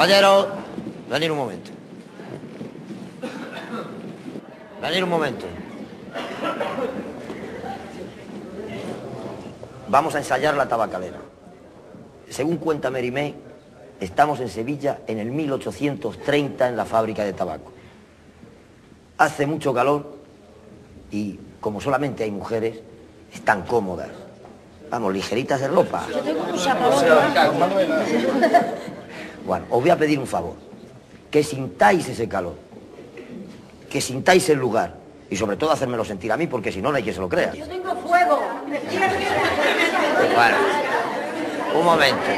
Compañero, venir un momento. Venir un momento. Vamos a ensayar la tabacalera. Según cuenta Merimé, estamos en Sevilla en el 1830 en la fábrica de tabaco. Hace mucho calor y como solamente hay mujeres, están cómodas. Vamos, ligeritas de ropa. Yo tengo mucha calor. Bueno, os voy a pedir un favor. Que sintáis ese calor. Que sintáis el lugar. Y sobre todo hacérmelo sentir a mí, porque si no, no hay quien se lo crea. Yo tengo fuego. Bueno, un momento.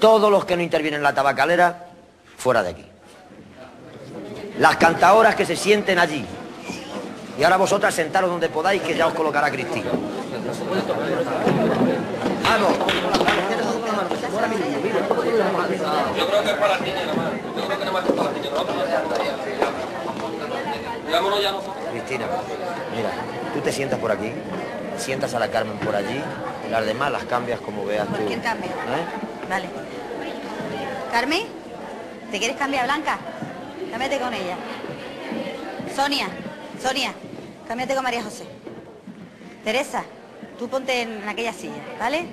Todos los que no intervienen en la tabacalera, fuera de aquí. Las cantadoras que se sienten allí. Y ahora vosotras sentaros donde podáis, que ya os colocará Cristina. Vamos. Yo creo que es para las niñas nada más. Yo creo que nada más es para las niñas. ¿no? Vámonos ya nosotros. Cristina, mira, tú te sientas por aquí, sientas a la Carmen por allí, y las demás las cambias como veas tú. ¿Por quién cambio? ¿Eh? Vale. Carmen, ¿te quieres cambiar Blanca? Cámbiate con ella. Sonia, Sonia, cámbiate con María José. Teresa, tú ponte en aquella silla, ¿vale?